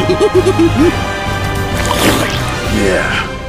yeah.